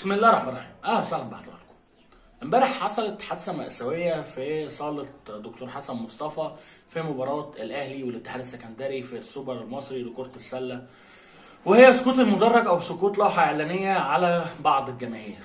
بسم الله الرحمن الرحيم. أهلا وسهلا بحضراتكم. امبارح حصلت حادثة مأساوية في صالة دكتور حسن مصطفى في مباراة الأهلي والاتحاد السكندري في السوبر المصري لكرة السلة وهي سقوط المدرج أو سقوط لوحة إعلانية على بعض الجماهير.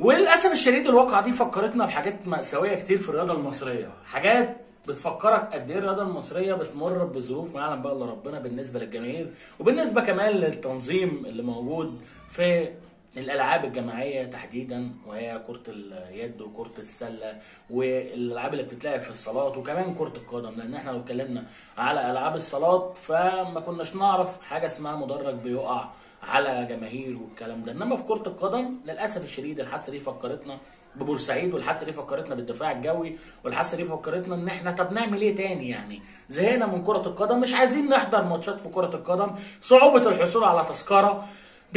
وللأسف الشديد الواقعة دي فكرتنا بحاجات مأساوية كتير في الرياضة المصرية. حاجات بتفكرك قد إيه الرياضة المصرية بتمر بظروف ما يعلم بقى إلا ربنا بالنسبة للجماهير وبالنسبة كمان للتنظيم اللي موجود في الألعاب الجماعية تحديدا وهي كرة اليد وكرة السلة والألعاب اللي بتتلعب في الصالات وكمان كرة القدم لأن إحنا لو اتكلمنا على ألعاب الصالات فما كناش نعرف حاجة اسمها مدرج بيقع على جماهير والكلام ده. إنما في كرة القدم للأسف الشديد الحادثة دي فكرتنا ببورسعيد والحادثة دي فكرتنا بالدفاع الجوي والحادثة دي فكرتنا إن إحنا طب نعمل إيه تاني يعني؟ زهقنا من كرة القدم مش عايزين نحضر ماتشات في كرة القدم. صعوبة الحصول على تذكرة.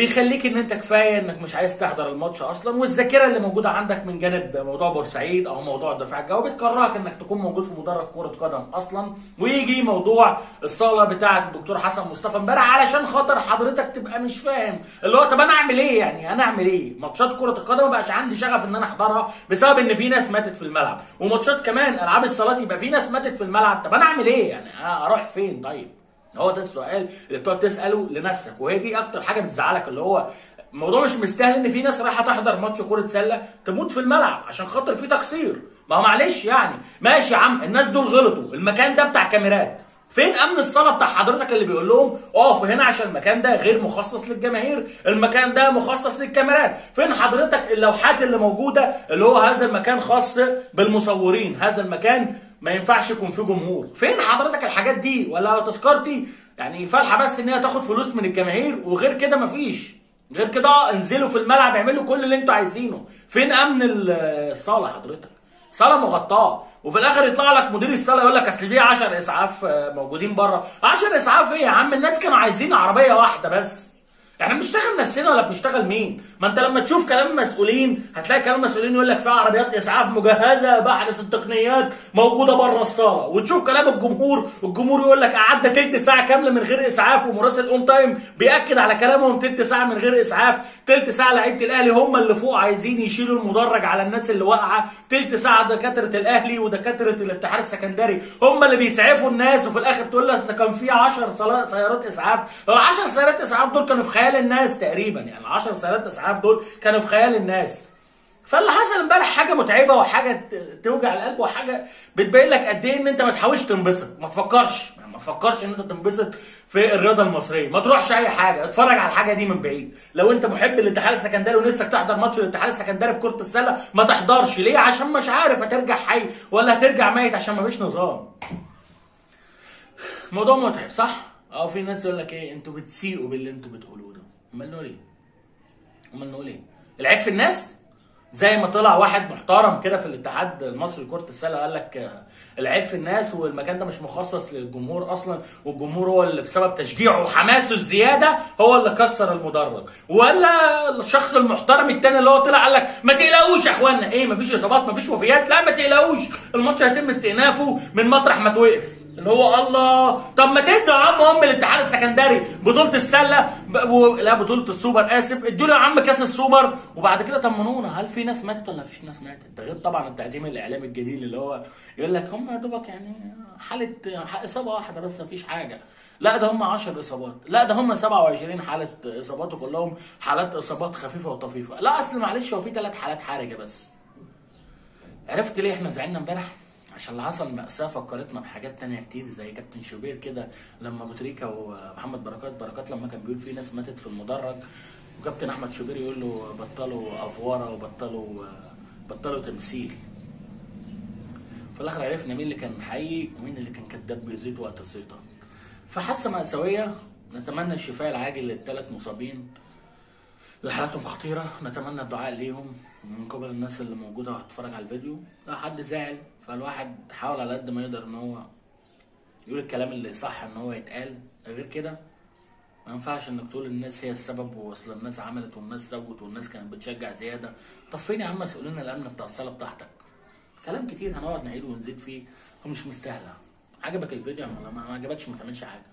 بيخليك إن أنت كفاية إنك مش عايز تحضر الماتش أصلا والذاكرة اللي موجودة عندك من جانب موضوع بورسعيد أو موضوع الدفاع الجوي بتكرهك إنك تكون موجود في مدرج كرة قدم أصلا. ويجي موضوع الصالة بتاعة الدكتور حسن مصطفى امبارح علشان خاطر حضرتك تبقى مش فاهم اللي هو طب أنا أعمل إيه يعني؟ أنا أعمل إيه؟ ماتشات كرة القدم ما بقاش عندي شغف إن أنا أحضرها بسبب إن في ناس ماتت في الملعب. وماتشات كمان ألعاب الصالات يبقى في ناس ماتت في الملعب طب أنا أعمل إيه يعني؟ أنا أروح فين طيب؟ هو ده السؤال اللي بتقعد تسأله لنفسك وهي دي أكتر حاجة بتزعلك اللي هو الموضوع مش مستاهل إن في ناس رايحة تحضر ماتش كرة سلة تموت في الملعب عشان خاطر في تقصير. ما هو معلش يعني. ماشي يا عم الناس دول غلطوا. المكان ده بتاع كاميرات. فين أمن الصاله بتاع حضرتك اللي بيقول لهم اقفوا هنا عشان المكان ده غير مخصص للجماهير؟ المكان ده مخصص للكاميرات. فين حضرتك اللوحات اللي موجودة اللي هو هذا المكان خاص بالمصورين؟ هذا المكان ما ينفعش يكون فيه جمهور. فين حضرتك الحاجات دي؟ ولا تذكرتي؟ يعني فالحة بس إن هي تاخد فلوس من الجماهير وغير كده مفيش غير كده انزلوا في الملعب اعملوا كل اللي أنتوا عايزينه. فين أمن الصاله حضرتك؟ صالة مغطاة. وفي الآخر يطلع لك مدير الصالة يقول لك أصل في 10 إسعاف موجودين بره. 10 إسعاف إيه يا عم؟ الناس كانوا عايزين عربية واحدة بس. إحنا بنشتغل نفسنا ولا بنشتغل مين؟ ما انت لما تشوف كلام مسؤولين هتلاقي كلام مسؤولين يقول لك في عربيات إسعاف مجهزة باحدث التقنيات موجودة بره الصالة، وتشوف كلام الجمهور، الجمهور يقول لك قعدنا تلت ساعة كاملة من غير إسعاف ومراسل ON Time بيأكد على كلامهم تلت ساعة من غير إسعاف، تلت ساعة لعيبة الأهلي هم اللي فوق عايزين يشيلوا المدرج على الناس اللي واقعة، تلت ساعة دكاترة الأهلي ودكاترة الاتحاد السكندري هم اللي بيسعفوا الناس وفي الآخر تقول لي اصل كان في 10 سيارات إسعاف، ال 10 سيارات إسعاف دول كانوا في خيال الناس تقريبا يعني 10 سيارات اسعاف دول كانوا في خيال الناس. فاللي حصل امبارح حاجة متعبة وحاجة توجع القلب وحاجة بتبين لك قد إيه إن أنت ما تحاولش تنبسط. ما تفكرش يعني ما تفكرش إن أنت تنبسط في الرياضة المصرية. ما تروحش أي حاجة اتفرج على الحاجة دي من بعيد. لو أنت محب للاتحاد السكندري ونفسك تحضر ماتش الاتحاد السكندري في كرة السلة ما تحضرش. ليه؟ عشان مش عارف هترجع حي ولا هترجع ميت عشان ما فيش نظام. موضوع متعب صح؟ آه في ناس يقول لك إيه أنتوا بتسيئوا باللي أنتوا بتقولوه ده أمال نقول إيه؟ أمال نقول إيه؟ العيب في الناس؟ زي ما طلع واحد محترم كده في الاتحاد المصري لكره السلة قال لك العيب في الناس والمكان ده مش مخصص للجمهور أصلا والجمهور هو اللي بسبب تشجيعه وحماسه الزيادة هو اللي كسر المدرج ولا الشخص المحترم التاني اللي هو طلع قال لك ما تقلقوش يا إخوانا إيه مفيش إصابات مفيش وفيات لا ما تقلقوش الماتش هيتم استئنافه من مطرح ما توقف اللي هو الله. طب ما تدوا يا عم أم الاتحاد السكندري بطولة السلة. ب... و... لا بطولة السوبر. آسف. ادوا له يا عم كأس السوبر. وبعد كده طمنونا. هل في ناس ماتت ولا مفيش ناس ماتت؟ ده غير طبعا التقديم الإعلامي الجميل اللي هو يقول لك هم يا دوبك يعني حالة إصابة واحدة بس مفيش حاجة. لا ده هم 10 إصابات. لا ده هم 27 حالة إصابات وكلهم حالات إصابات خفيفة وطفيفة. لا أصل معلش هو في ثلاث حالات حرجة بس. عرفت ليه إحنا زعلنا امبارح؟ عشان اللي حصل مأساة فكرتنا بحاجات تانية كتير زي كابتن شوبير كده لما أبو تريكة ومحمد بركات بركات لما كان بيقول في ناس ماتت في المدرج وكابتن أحمد شوبير يقول له بطلوا افواره وبطلوا بطلوا تمثيل. في الآخر عرفنا مين اللي كان حقيقي ومين اللي كان كذاب بيزيد وقت الزيطة. فحادثه مأساوية نتمنى الشفاء العاجل للثلاث مصابين اللي حالاتهم خطيرة نتمنى الدعاء ليهم من قبل الناس اللي موجودة وهتتفرج على الفيديو. لو حد زعل فالواحد حاول على قد ما يقدر إن هو يقول الكلام اللي صح إن هو يتقال. غير كده ما ينفعش إنك تقول الناس هي السبب وأصل الناس عملت والناس سوت والناس كانت بتشجع زيادة. طب فين يا عم مسؤولين الأمن بتاع الصاله بتاعتك؟ كلام كتير هنقعد نعيد ونزيد فيه. ومش مستاهلة. عجبك الفيديو ما؟ عجبكش ما تعملش حاجة.